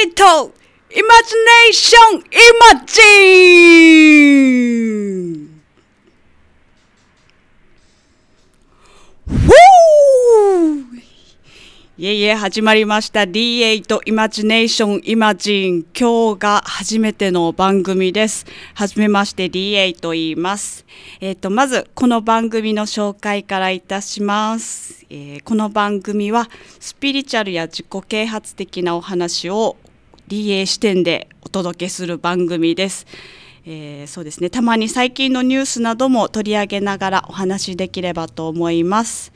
イトイマジネーションイマジンいえいえ始まりました。D8 イマジネーションイマジン今日が初めての番組です。はじめまして D8 と言います。えっ、とまずこの番組の紹介からいたします、えーこの番組はスピリチュアルや自己啓発的なお話を DA 視点でお届けする番組です。えーそうですねたまに最近のニュースなども取り上げながらお話しできればと思います。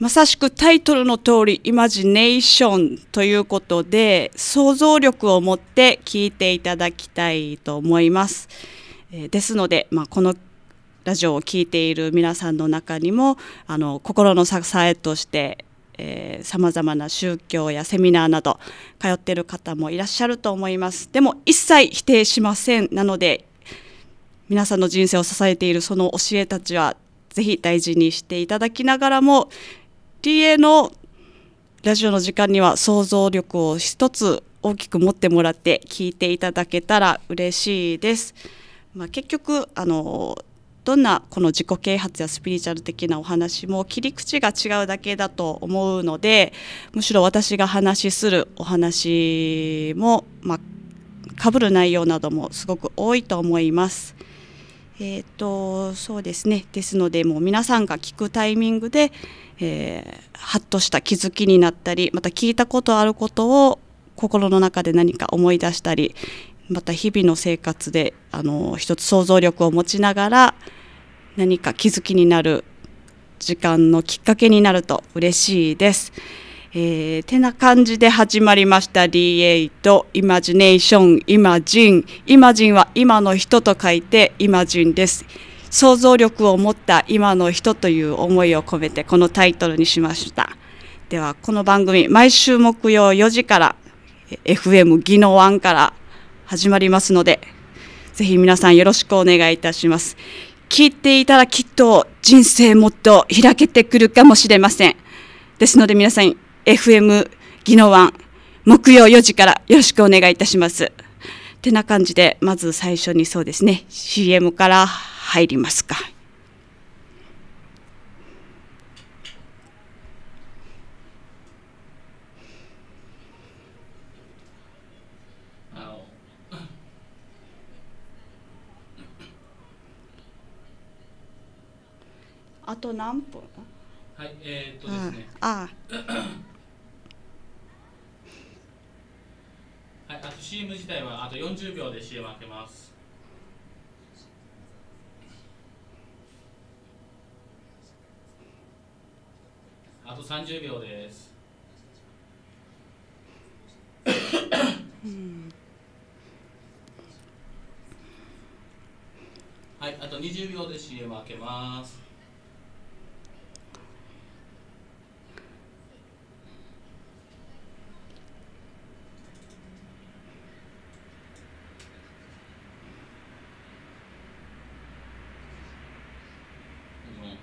まさしくタイトルの通りイマジネーションということで想像力を持って聞いていただきたいと思います。えーですので、まあ、このラジオを聴いている皆さんの中にもあの心の支えとしてさまざまな宗教やセミナーなど通っている方もいらっしゃると思いますでも一切否定しませんなので皆さんの人生を支えているその教えたちはぜひ大事にしていただきながらも TA のラジオの時間には想像力を一つ大きく持ってもらって聞いていただけたら嬉しいです。まあ、結局あのどんなこの自己啓発やスピリチュアル的なお話も切り口が違うだけだと思うのでむしろ私が話しするお話も、まあ、被る内容などもすごく多いと思います。えー、とそうですねですのでもう皆さんが聞くタイミングで、えー、ハッとした気づきになったりまた聞いたことあることを心の中で何か思い出したりまた日々の生活であの一つ想像力を持ちながら何か気づきになる時間のきっかけになると嬉しいです。えー、てな感じで始まりました D8 イマジネーションイマジンイマジンは今の人と書いてイマジンです。想像力を持った今の人という思いを込めてこのタイトルにしました。ではこの番組毎週木曜4時から FM ギノワンから始まりますのでぜひ皆さんよろしくお願いいたします。聞いていたらきっと人生もっと開けてくるかもしれませんですので皆さん FM 技能湾木曜4時からよろしくお願いいたします。てな感じでまず最初にそうですね CM から入りますか。あのあと何分？はいえー、っとですね。あ はいあと CM 自体はあと40秒で CM 開けます。あと30秒です。はいあと20秒で CM 開けます4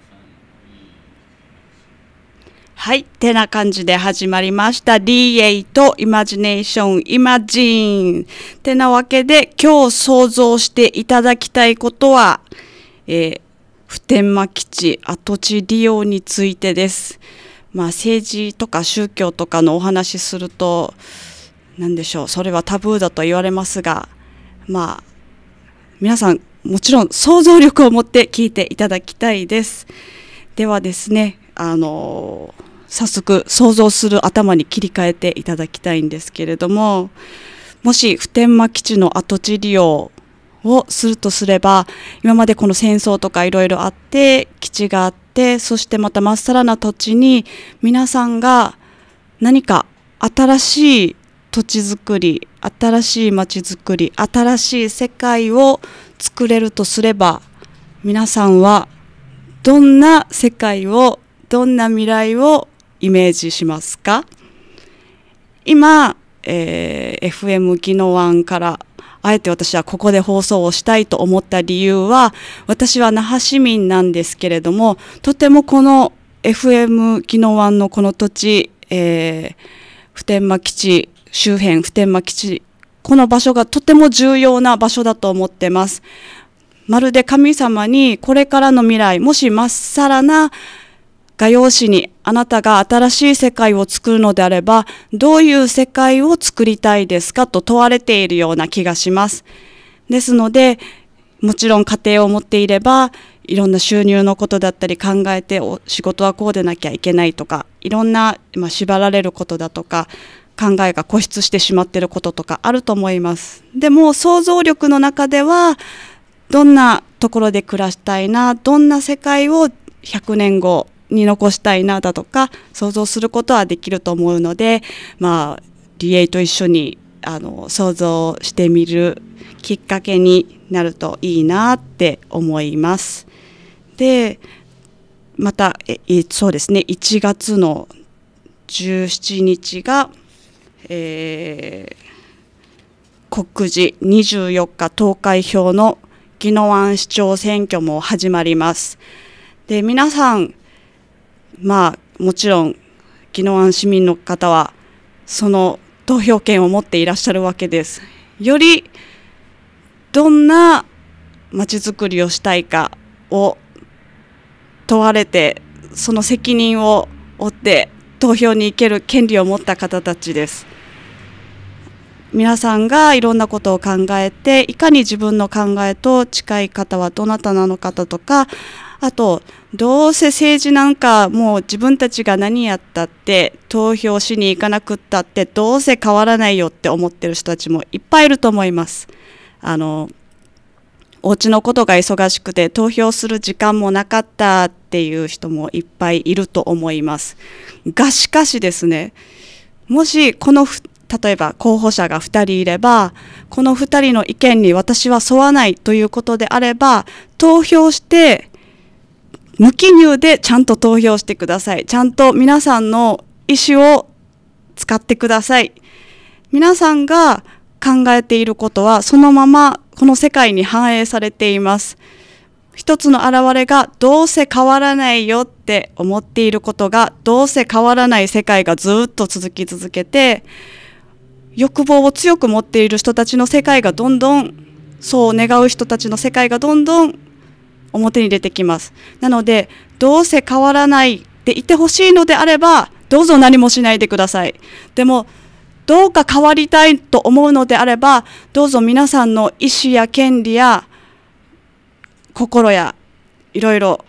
3はい。てな感じで始まりました。D8 イマジネーションイマジン。てなわけで今日想像していただきたいことは、えー普天間基地跡地利用についてです。まあ政治とか宗教とかのお話しすると、何でしょう。それはタブーだと言われますが、まあ皆さんもちろん想像力を持って聞いていただきたいです。ではですね、あの早速想像する頭に切り替えていただきたいんですけれども、もし普天間基地の跡地利用をするとすれば、今までこの戦争とかいろいろあって、基地があって、そしてまたまっさらな土地に皆さんが何か新しい土地づくり、新しい街づくり、新しい世界を作れるとすれば、皆さんはどんな世界を、どんな未来をイメージしますか？今、えー FM ギノワンからあえて私はここで放送をしたいと思った理由は私は那覇市民なんですけれどもとてもこの FM ギノワンのこの土地、えー普天間基地周辺普天間基地この場所がとても重要な場所だと思ってます。まるで神様にこれからの未来もしまっさらな画用紙にあなたが新しい世界を作るのであればどういう世界を作りたいですかと問われているような気がします。ですのでもちろん家庭を持っていればいろんな収入のことだったり考えて仕事はこうでなきゃいけないとかいろんな、まあ、縛られることだとか考えが固執してしまっていることとかあると思います。でも想像力の中ではどんなところで暮らしたいなどんな世界を100年後に残したいなだとか想像することはできると思うのでまあ DA と一緒にあの想像してみるきっかけになるといいなって思います。でまたえそうですね1月の17日が、えー、告示24日投開票の宜野湾市長選挙も始まります。で皆さんまあもちろん宜野湾市民の方はその投票権を持っていらっしゃるわけです。よりどんなまちづくりをしたいかを問われてその責任を負って投票に行ける権利を持った方たちです。皆さんがいろんなことを考えていかに自分の考えと近い方はどなたなのかとかあとどうせ政治なんかもう自分たちが何やったって投票しに行かなくったってどうせ変わらないよって思ってる人たちもいっぱいいると思います。あのお家のことが忙しくて投票する時間もなかったっていう人もいっぱいいると思います。がしかしですねもしこの例えば候補者が2人いればこの2人の意見に私は沿わないということであれば投票して無記入でちゃんと投票してください。ちゃんと皆さんの意思を使ってください。皆さんが考えていることはそのままこの世界に反映されています。一つの現れがどうせ変わらないよって思っていることがどうせ変わらない世界がずっと続き続けて欲望を強く持っている人たちの世界がどんどんそう願う人たちの世界がどんどん表に出てきます。なので、どうせ変わらないでいてほしいのであれば、どうぞ何もしないでください。でも、どうか変わりたいと思うのであれば、どうぞ皆さんの意思や権利や心やいろいろ、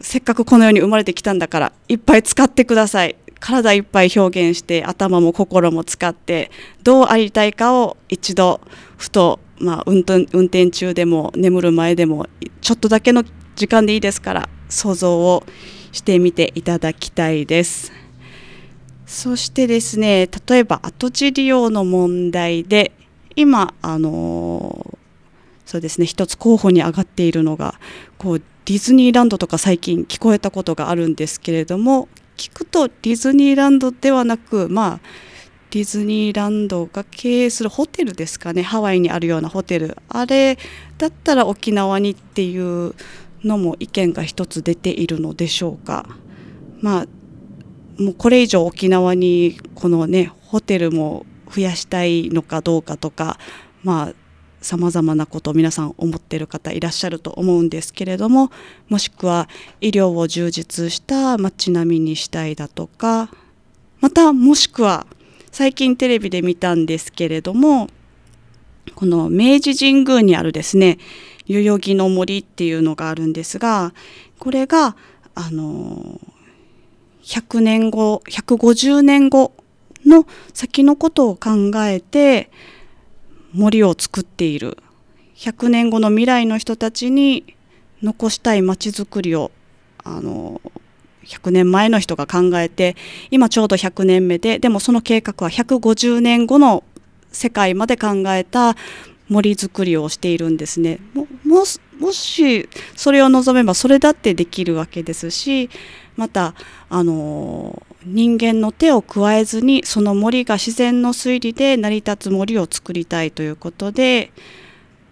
せっかくこの世に生まれてきたんだから、いっぱい使ってください。体いっぱい表現して頭も心も使ってどうありたいかを一度ふとまあ、運転運転中でも眠る前でもちょっとだけの時間でいいですから想像をしてみていただきたいです。そしてですね例えば跡地利用の問題で今あのそうですね一つ候補に上がっているのがこうディズニーランドとか最近聞こえたことがあるんですけれども聞くとディズニーランドではなくまあディズニーランドが経営するホテルですかね。ハワイにあるようなホテル。あれだったら沖縄にっていうのも意見が一つ出ているのでしょうか。まあもうこれ以上沖縄にこのねホテルも増やしたいのかどうかとかまあさまざまなことを皆さん思ってる方いらっしゃると思うんですけれどももしくは医療を充実した街並みにしたいだとかまたもしくは最近テレビで見たんですけれどもこの明治神宮にあるですね代々木の森っていうのがあるんですがこれがあの100年後150年後の先のことを考えて森を作っている100年後の未来の人たちに残したい街づくりをあの100年前の人が考えて今ちょうど100年目ででもその計画は150年後の世界まで考えた森づくりをしているんですね。もももしそれを望めばそれだってできるわけですしまたあの人間の手を加えずにその森が自然の推理で成り立つ森を作りたいということで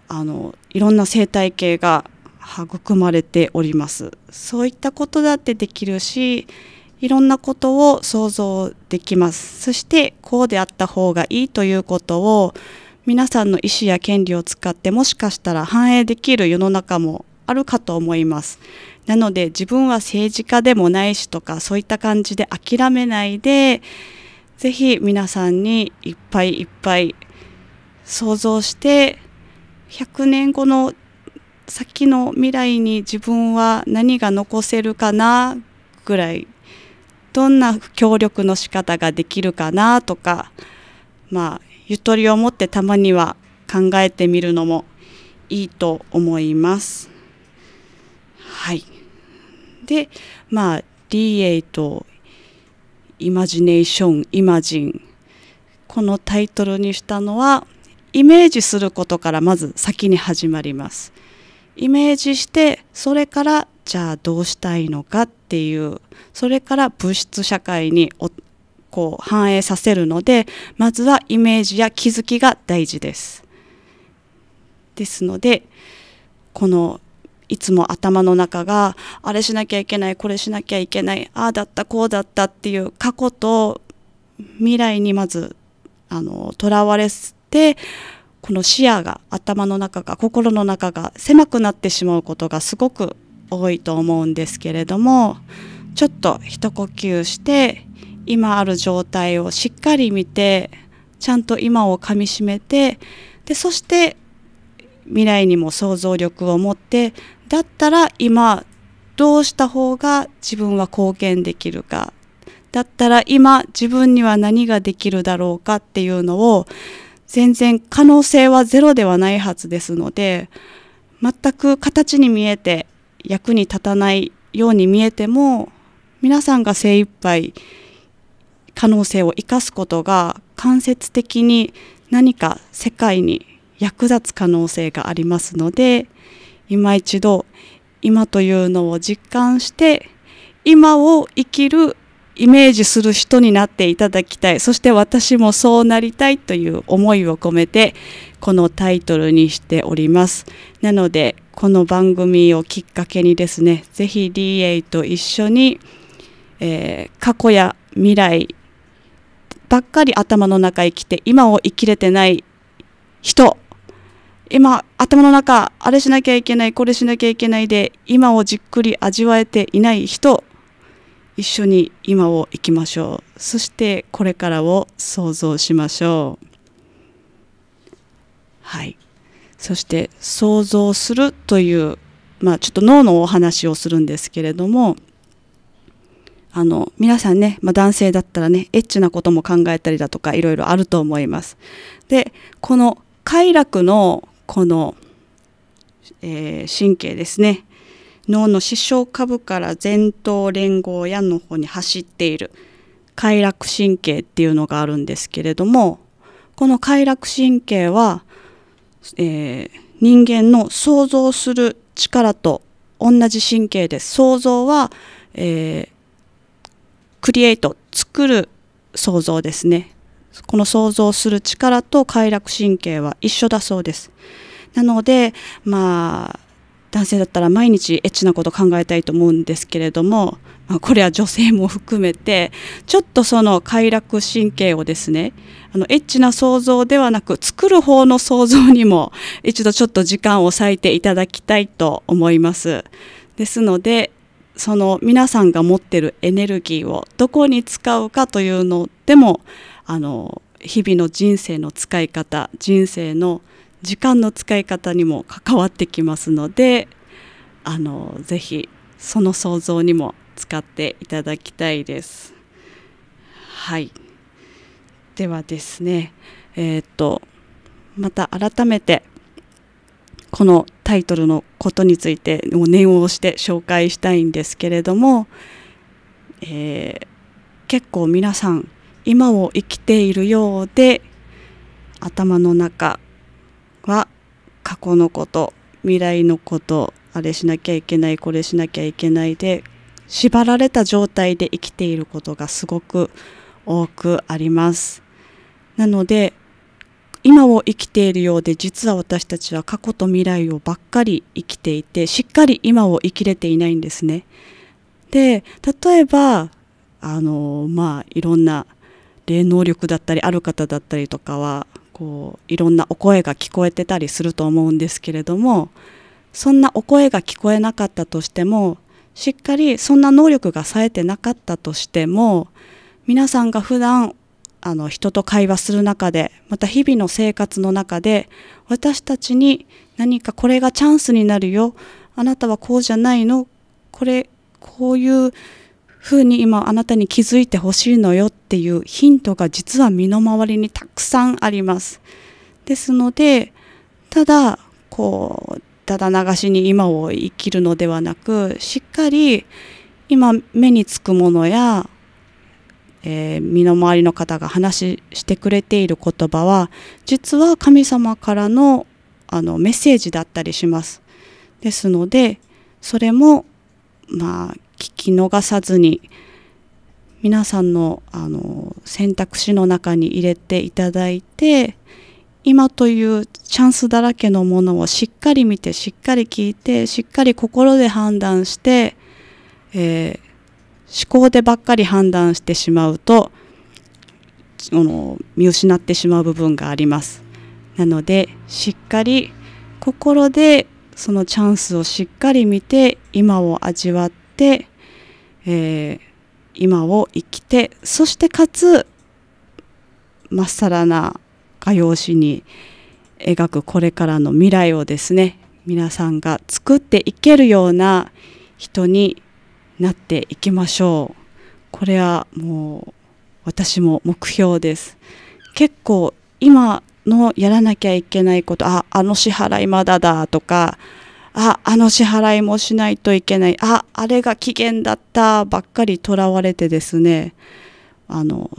あのいろんな生態系が育まれております。そういったことだってできるしいろんなことを想像できます。そしてこうであった方がいいということを皆さんの意思や権利を使ってもしかしたら反映できる世の中もあるかと思います。なので自分は政治家でもないしとかそういった感じで諦めないでぜひ皆さんにいっぱいいっぱい想像して100年後の先の未来に自分は何が残せるかなぐらいどんな協力の仕方ができるかなとかまあゆとりを持ってたまには考えてみるのもいいと思います。はい。で、まあ D8 イマジネーション、イマジンこのタイトルにしたのはイメージすることからまず先に始まります。イメージしてそれからじゃあどうしたいのかっていうそれから物質社会にこう反映させるのでまずはイメージや気づきが大事です。ですのでこのいつも頭の中があれしなきゃいけないこれしなきゃいけないああだったこうだったっていう過去と未来にまずあのとらわれてこの視野が頭の中が心の中が狭くなってしまうことがすごく多いと思うんですけれどもちょっと一呼吸して今ある状態をしっかり見てちゃんと今をかみしめてでそして未来にも想像力を持ってだったら今どうした方が自分は貢献できるか。だったら今自分には何ができるだろうかっていうのを全然可能性はゼロではないはずですので全く形に見えて役に立たないように見えても皆さんが精一杯可能性を生かすことが間接的に何か世界に役立つ可能性がありますので今一度今というのを実感して今を生きるイメージする人になっていただきたい。そして私もそうなりたいという思いを込めてこのタイトルにしております。なのでこの番組をきっかけにですねぜひ DA と一緒に、えー、過去や未来ばっかり頭の中生きて今を生きれてない人今頭の中あれしなきゃいけないこれしなきゃいけないで今をじっくり味わえていない人一緒に今を生きましょう。そしてこれからを想像しましょう。はい。そして想像するというまあちょっと脳のお話をするんですけれどもあの皆さんね、まあ、男性だったらねエッチなことも考えたりだとかいろいろあると思います。でこの快楽のこの、えー、神経ですね。脳の視床下部から前頭連合やの方に走っている。快楽神経っていうのがあるんですけれどもこの快楽神経は、えー、人間の想像する力と同じ神経です想像は、えー、クリエイト作る想像ですね。この想像する力と快楽神経は一緒だそうです。なのでまあ男性だったら毎日エッチなこと考えたいと思うんですけれども、まあ、これは女性も含めてちょっとその快楽神経をですねあのエッチな想像ではなく作る方の想像にも一度ちょっと時間を割いていただきたいと思います。ですのでその皆さんが持ってるエネルギーをどこに使うかというのでもあの日々の人生の使い方人生の時間の使い方にも関わってきますのであのぜひその想像にも使っていただきたいです。はいではですねえっ、とまた改めてこのタイトルのことについて念を押して紹介したいんですけれども、えー、結構皆さん今を生きているようで頭の中は過去のこと未来のことあれしなきゃいけないこれしなきゃいけないで縛られた状態で生きていることがすごく多くあります。なので今を生きているようで実は私たちは過去と未来をばっかり生きていてしっかり今を生きれていないんですね。で例えばあのまあいろんな霊能力だったりある方だったりとかはこういろんなお声が聞こえてたりすると思うんですけれどもそんなお声が聞こえなかったとしてもしっかりそんな能力が冴えてなかったとしても皆さんが普段あの人と会話する中でまた日々の生活の中で私たちに何かこれがチャンスになるよ。あなたはこうじゃないの。これこういうふうに今あなたに気づいてほしいのよっていうヒントが実は身の回りにたくさんあります。ですのでただこうただ流しに今を生きるのではなくしっかり今目につくものや、えー、身の回りの方が話してくれている言葉は実は神様からのあのメッセージだったりします。ですのでそれもまあ聞き逃さずに皆さんのあの選択肢の中に入れていただいて今というチャンスだらけのものをしっかり見てしっかり聞いてしっかり心で判断して、えー、思考でばっかり判断してしまうとの見失ってしまう部分があります。なのでしっかり心でそのチャンスをしっかり見て今を味わって、えー、今を生きてそしてかつまっさらな画用紙に描くこれからの未来をですね皆さんが作っていけるような人になっていきましょう。これはもう私も目標です。結構今のやらなきゃいけないことああの支払いまだだとかああの支払いもしないといけない。ああれが期限だったばっかりとらわれてですねあの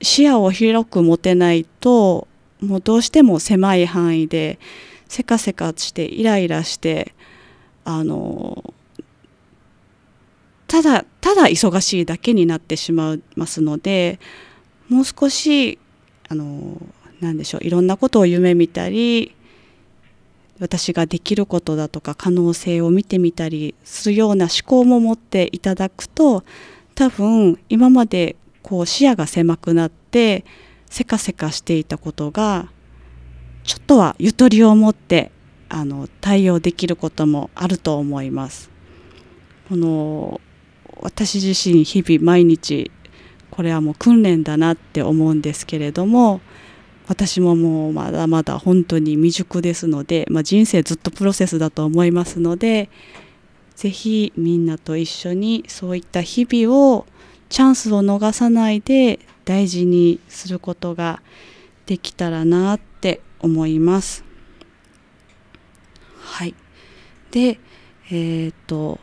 視野を広く持てないともうどうしても狭い範囲でせかせかしてイライラしてあのただただ忙しいだけになってしまいますのでもう少しあの何でしょういろんなことを夢見たり私ができることだとか可能性を見てみたりするような思考も持っていただくと多分今までこう視野が狭くなってせかせかしていたことがちょっとはゆとりを持ってあの対応できることもあると思います。この私自身日々毎日これはもう訓練だなって思うんですけれども私ももうまだまだ本当に未熟ですので、まあ、人生ずっとプロセスだと思いますので是非みんなと一緒にそういった日々をチャンスを逃さないで大事にすることができたらなって思います。はい。で、えっ、ー、と、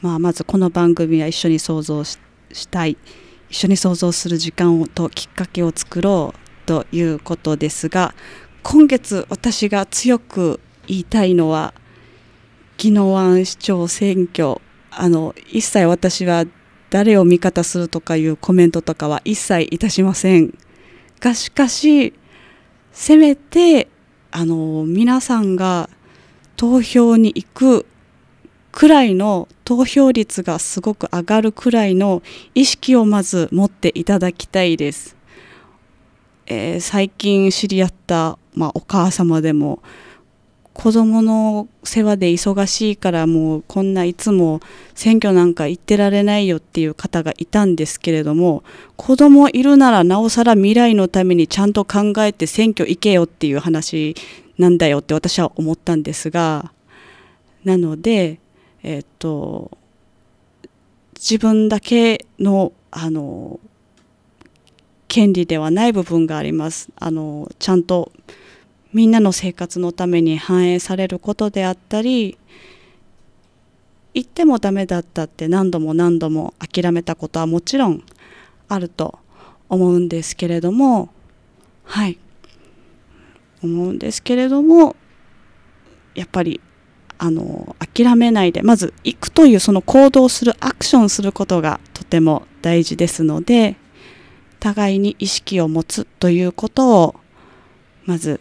まあ、まずこの番組は一緒に想像したい、一緒に想像する時間ときっかけを作ろうということですが、今月私が強く言いたいのは、宜野湾市長選挙、あの、一切私は誰を味方するとかいうコメントとかは一切いたしませんがしかしせめてあの皆さんが投票に行くくらいの投票率がすごく上がるくらいの意識をまず持っていただきたいです。えー、最近知り合った、まあ、お母様でも子供の世話で忙しいからもうこんないつも選挙なんか行ってられないよっていう方がいたんですけれども子供いるならなおさら未来のためにちゃんと考えて選挙行けよっていう話なんだよって私は思ったんですがなのでえっと自分だけのあの権利ではない部分があります。あのちゃんとみんなの生活のために反映されることであったり言ってもダメだったって何度も何度も諦めたことはもちろんあると思うんですけれどもはい。思うんですけれどもやっぱりあの諦めないでまず行くというその行動するアクションすることがとても大事ですので互いに意識を持つということをまず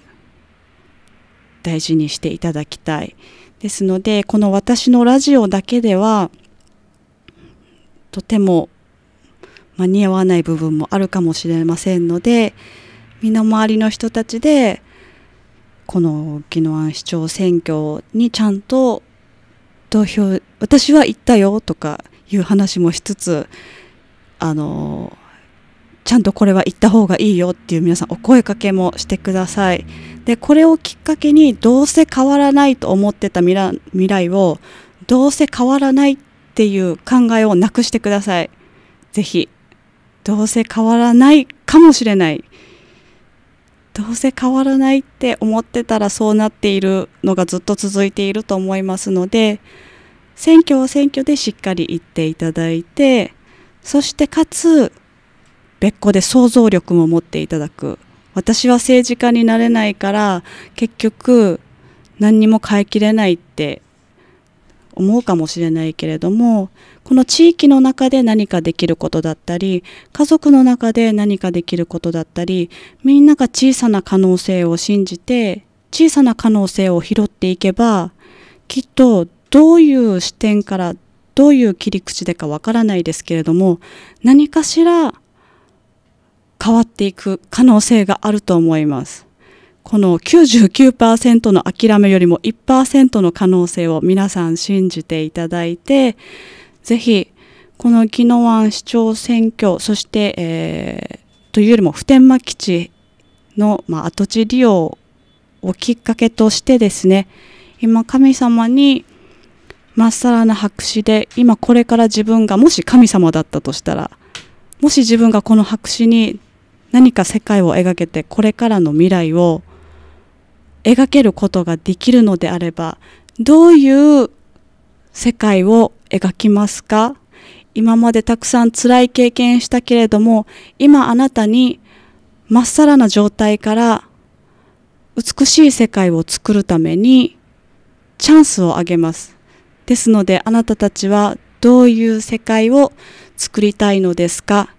大事にしていただきたい。ですので、この私のラジオだけでは、とても間に合わない部分もあるかもしれませんので身の回りの人たちでこの宜野湾市長選挙にちゃんと投票私は行ったよとかいう話もしつつあのちゃんとこれは行った方がいいよっていう皆さんお声かけもしてください。でこれをきっかけにどうせ変わらないと思ってた未来未来をどうせ変わらないっていう考えをなくしてください。ぜひどうせ変わらないかもしれない。どうせ変わらないって思ってたらそうなっているのがずっと続いていると思いますので選挙は選挙でしっかり言っていただいてそしてかつ別個で想像力も持っていただく。私は政治家になれないから結局何にも変えきれないって思うかもしれないけれどもこの地域の中で何かできることだったり家族の中で何かできることだったりみんなが小さな可能性を信じて小さな可能性を拾っていけばきっとどういう視点からどういう切り口でかわからないですけれども何かしら変わっていく可能性があると思います。この99%の諦めよりも1%の可能性を皆さん信じていただいて、ぜひ、この宜野湾市長選挙、そして、えー、というよりも普天間基地の、まあ、跡地利用をきっかけとしてですね、今神様にまっさらな白紙で、今これから自分がもし神様だったとしたら、もし自分がこの白紙に何か世界を描けてこれからの未来を描けることができるのであればどういう世界を描きますか？今までたくさん辛い経験したけれども今あなたにまっさらな状態から美しい世界を作るためにチャンスをあげます。ですのであなたたちはどういう世界を作りたいのですか？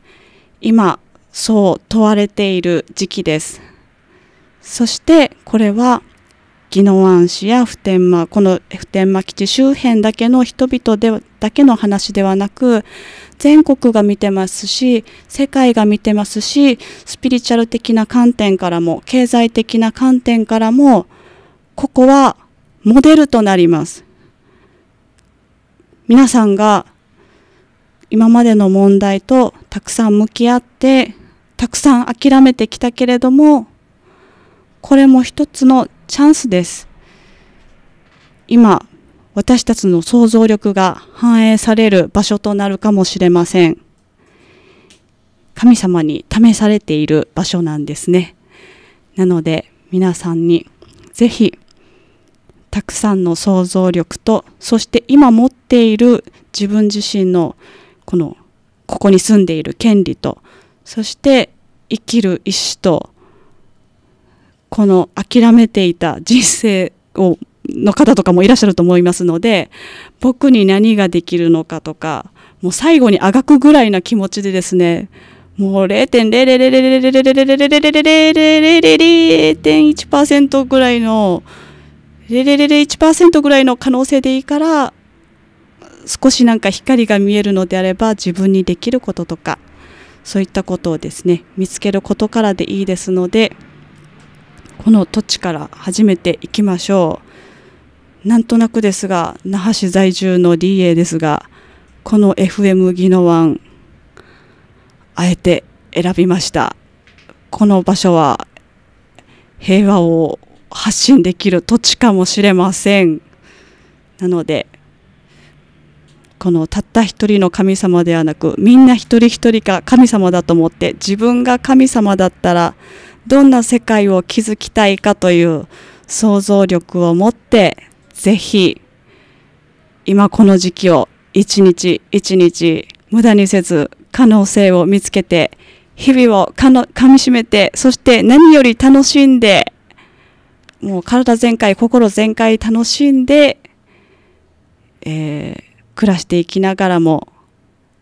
今そう問われている時期です。そしてこれは宜野湾市や普天間この普天間基地周辺だけの人々でだけの話ではなく全国が見てますし世界が見てますしスピリチュアル的な観点からも経済的な観点からもここはモデルとなります皆さんが今までの問題とたくさん向き合ってたくさん諦めてきたけれどもこれも一つのチャンスです。今、私たちの想像力が反映される場所となるかもしれません。神様に試されている場所なんですね。なので皆さんにぜひたくさんの想像力とそして今持っている自分自身のこのここに住んでいる権利とそして生きる意志とこの諦めていた人生をの方とかもいらっしゃると思いますので僕に何ができるのかとかもう最後にあがくぐらいな気持ちでですねもう0.0000000.1%ぐらいの可能性でいいから少し何か光が見えるのであれば自分にできることとかそういったことをですね見つけることからでいいですのでこの土地から始めていきましょう。なんとなくですが那覇市在住の DA ですがこの FM 宜野湾あえて選びました。この場所は平和を発信できる土地かもしれません。なのでこのたった一人の神様ではなくみんな一人一人が神様だと思って自分が神様だったらどんな世界を築きたいかという想像力を持ってぜひ今この時期を一日一日無駄にせず可能性を見つけて日々をかの噛みしめてそして何より楽しんでもう体全開心全開楽しんで、えー、暮らしていきながらも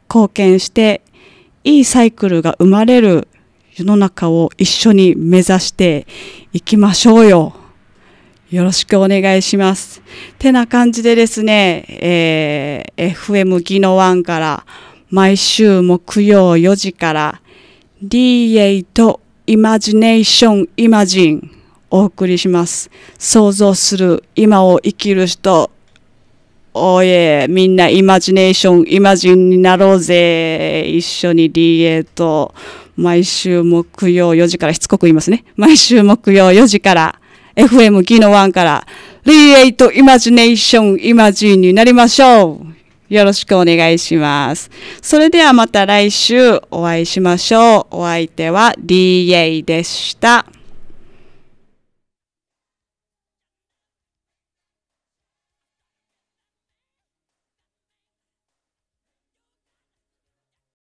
貢献していいサイクルが生まれる世の中を一緒に目指していきましょうよ。よろしくお願いします。てな感じでですね、えー、FM ギノワンから毎週木曜4時から DA とイマジネーションイマジンお送りします。想像する今を生きる人、おいえ、みんなイマジネーションイマジンになろうぜ。一緒に DA と毎週木曜4時からしつこく言いますね。毎週木曜4時から FM ギノワンからリエイトイマジネーションイマジンになりましょう。よろしくお願いします。それではまた来週お会いしましょう。お相手は DA でした。